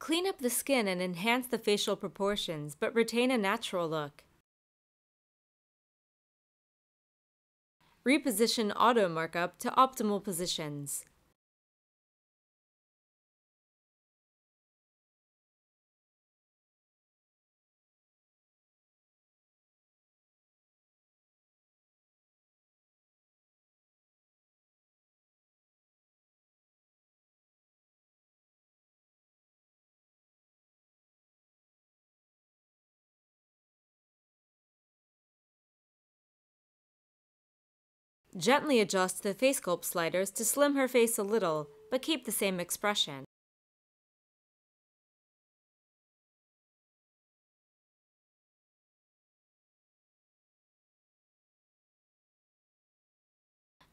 Clean up the skin and enhance the facial proportions, but retain a natural look. Reposition auto markup to optimal positions. Gently adjust the face sculpt sliders to slim her face a little, but keep the same expression.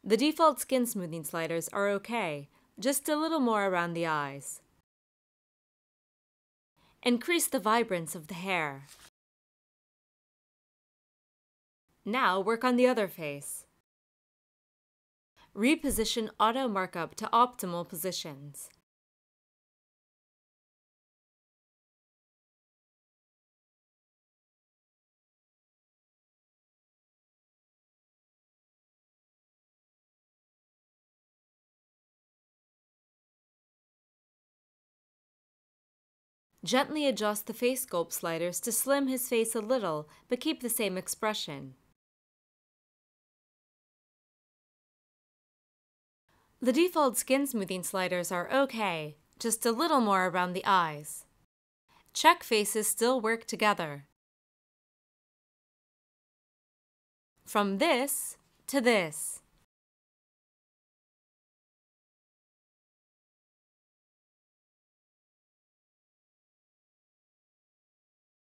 The default skin smoothing sliders are okay, just a little more around the eyes. Increase the vibrance of the hair. Now work on the other face. Reposition auto markup to optimal positions. Gently adjust the face sculpt sliders to slim his face a little, but keep the same expression. The default skin smoothing sliders are okay, just a little more around the eyes. Check faces still work together. From this to this.